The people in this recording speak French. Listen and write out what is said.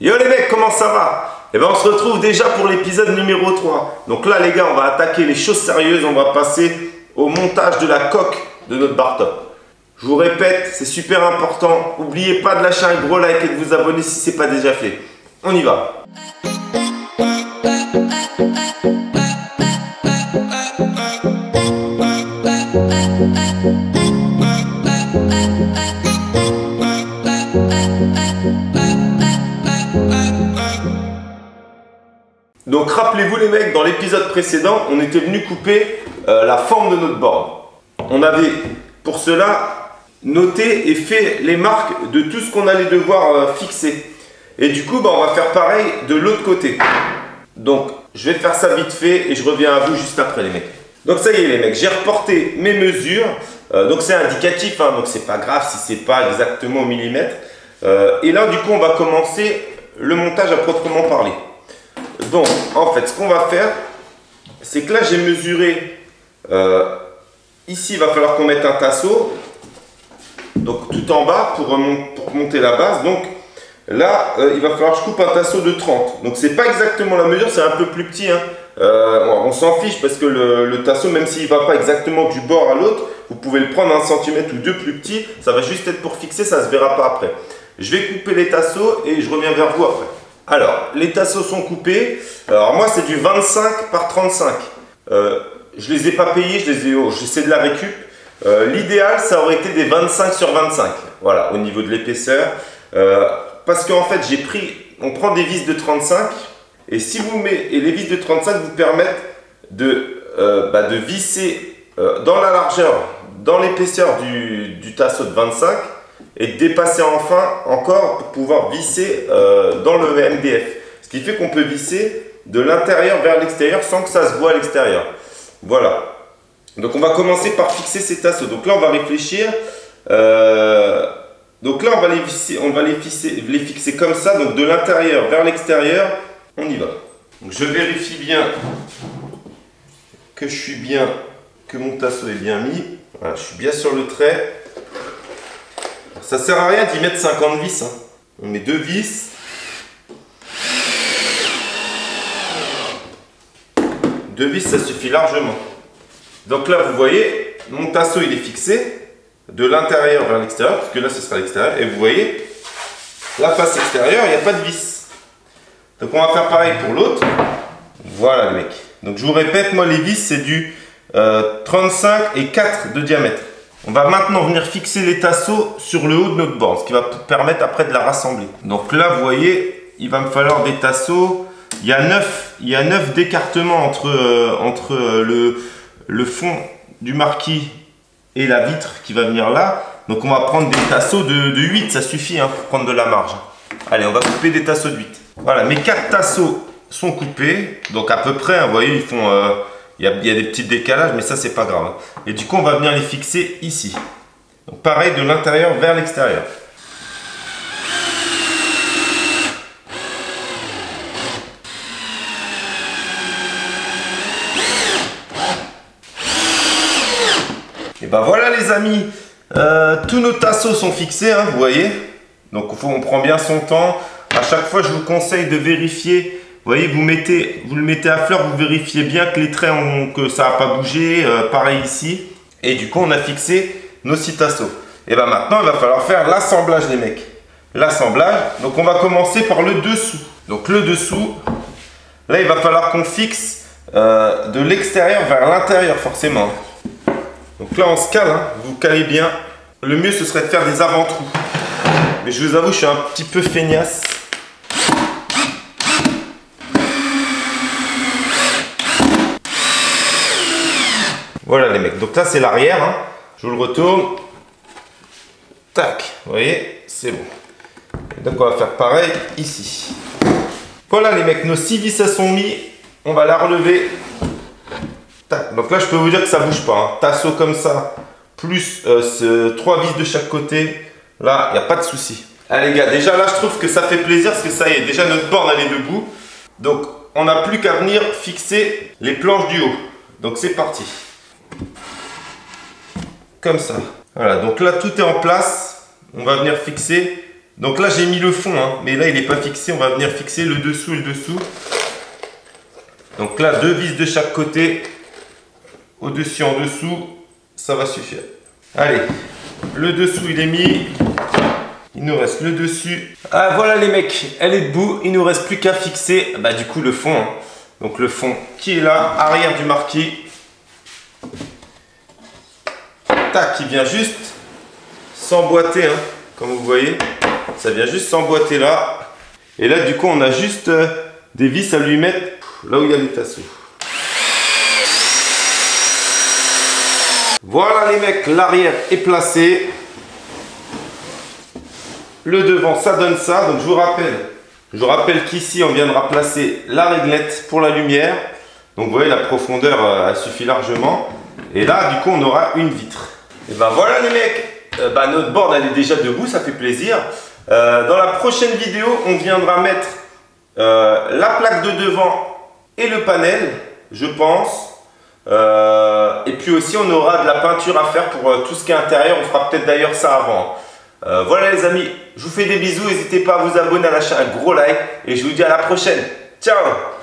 Yo les mecs, comment ça va? Eh ben on se retrouve déjà pour l'épisode numéro 3. Donc là les gars, on va attaquer les choses sérieuses, on va passer au montage de la coque de notre bar top. Je vous répète, c'est super important. N'oubliez pas de lâcher un gros like et de vous abonner si ce n'est pas déjà fait. On y va Donc rappelez-vous les mecs, dans l'épisode précédent, on était venu couper euh, la forme de notre board. On avait pour cela noté et fait les marques de tout ce qu'on allait devoir euh, fixer. Et du coup, bah, on va faire pareil de l'autre côté. Donc je vais faire ça vite fait et je reviens à vous juste après les mecs. Donc ça y est les mecs, j'ai reporté mes mesures. Euh, donc c'est indicatif, hein, donc c'est pas grave si c'est pas exactement au millimètre. et là du coup on va commencer le montage à proprement parler. Donc, en fait, ce qu'on va faire, c'est que là, j'ai mesuré. Euh, ici, il va falloir qu'on mette un tasseau. Donc, tout en bas pour, monter la base. Donc, là, euh, il va falloir que je coupe un tasseau de 30. Donc, c'est pas exactement la mesure, c'est un peu plus petit. Hein. Euh, on s'en fiche parce que le, tasseau, même s'il ne va pas exactement du bord à l'autre, vous pouvez le prendre un centimètre ou deux plus petit. Ça va juste être pour fixer, ça ne se verra pas après. Je vais couper les tasseaux et je reviens vers vous après. Alors, les tasseaux sont coupés. Alors moi, c'est du 25 par 35. Euh, je les ai pas payés, je les ai, oh, j'essaie de la récup. Euh, l'idéal, ça aurait été des 25 sur 25. Voilà, au niveau de l'épaisseur. Euh, parce qu'en fait, j'ai pris, on prend des vis de 35. Et si vous mettez, et les vis de 35 vous permettent de, euh, bah, de visser dans la largeur, dans l'épaisseur du, du tasseau de 25 et dépasser enfin encore pour pouvoir visser euh, dans le MDF. Ce qui fait qu'on peut visser de l'intérieur vers l'extérieur sans que ça se voit à l'extérieur. Voilà. Donc on va commencer par fixer ces tasseaux. Donc là on va réfléchir. Euh, donc là on va les visser, on va les fixer, les fixer comme ça, donc de l'intérieur vers l'extérieur. On y va. Je vérifie bien que je suis bien, que mon tasseau est bien mis. Je suis bien sur le trait. Ça sert à rien d'y mettre 50 vis. Hein. On met deux vis. Deux vis, ça suffit largement. Donc là, vous voyez, mon tasseau, il est fixé de l'intérieur vers l'extérieur, parce que là, ce sera l'extérieur. Et vous voyez, la face extérieure, il n'y a pas de vis. Donc on va faire pareil pour l'autre. Voilà, mecs. Donc je vous répète, moi, les vis, c'est du 35 euh, et 4 de diamètre. On va maintenant venir fixer les tasseaux sur le haut de notre bande, ce qui va permettre après de la rassembler. Donc là, vous voyez, il va me falloir des tasseaux. Il y a 9, il y a 9 décartements entre, euh, euh, le, fond du marquis et la vitre qui va venir là. Donc on va prendre des tasseaux de, de 8, ça suffit hein, pour prendre de la marge. Allez, on va couper des tasseaux de 8. Voilà, mes 4 tasseaux sont coupés. Donc à peu près, hein, vous voyez, ils font... Euh, il y, a, des petits décalages, mais ça, c'est pas grave. Et du coup, on va venir les fixer ici. Pareil, de l'intérieur vers l'extérieur. Et ben voilà les amis, euh, tous nos tasseaux sont fixés, hein, vous voyez. Donc on prend bien son temps. À chaque fois, je vous conseille de vérifier vous voyez, vous, le mettez à fleur, vous vérifiez bien que les traits, ont, que ça n'a pas bougé. Euh, pareil ici. Et du coup, on a fixé nos tasseaux. Et bien maintenant, il va falloir faire l'assemblage des mecs. L'assemblage, donc on va commencer par le dessous. Donc le dessous, là, il va falloir qu'on fixe euh, de l'extérieur vers l'intérieur, forcément. Donc là, on se cale, hein. vous calez bien. Le mieux, ce serait de faire des avant-trous. Mais je vous avoue, je suis un petit peu feignasse. Voilà les mecs. Donc là, c'est l'arrière. Hein. Je vous le retourne. Tac. Vous voyez C'est bon. donc, on va faire pareil ici. Voilà les mecs. Nos 6 vis, sont mis. On va la relever. Tac. Donc là, je peux vous dire que ça bouge pas. Hein. Tasseau comme ça. Plus euh, 3 vis de chaque côté. Là, il n'y a pas de souci. Allez les gars, déjà là, je trouve que ça fait plaisir parce que ça y est, déjà notre borne, elle est debout. Donc, on n'a plus qu'à venir fixer les planches du haut. Donc, c'est parti. Comme ça. Voilà, donc là tout est en place. On va venir fixer Donc là j'ai mis le fond, hein, mais là il n'est pas fixé, on va venir fixer le dessous et le dessous. Donc là deux vis de chaque côté, au-dessus, en dessous, ça va suffire. Allez, le dessous il est mis, il nous reste le dessus. Ah voilà les mecs, elle est debout, il nous reste plus qu'à fixer bah, du coup le fond. Hein. Donc le fond qui est là, arrière du marquis. Tac, qui vient juste s'emboîter, hein, comme vous voyez. Ça vient juste s'emboîter là. Et là, du coup, on a juste euh, des vis à lui mettre là où il y a les tasseaux. Voilà les mecs, l'arrière est placé. Le devant, ça donne ça. Donc je vous rappelle, je vous rappelle qu'ici, on viendra placer la réglette pour la lumière. Donc vous voyez, la profondeur, euh, elle suffit largement. Et là, du coup, on aura une vitre. Et ben voilà les mecs, euh, bah, notre board elle est déjà debout, ça fait plaisir. Euh, dans la prochaine vidéo, on viendra mettre euh, la plaque de devant et le panel, je pense. et puis aussi, on aura de la peinture à faire pour tout ce qui est intérieur. On fera peut-être d'ailleurs ça avant. voilà les amis, je vous fais des bisous. N'hésitez pas à vous abonner, à lâcher un gros like. Et je vous dis à la prochaine. Ciao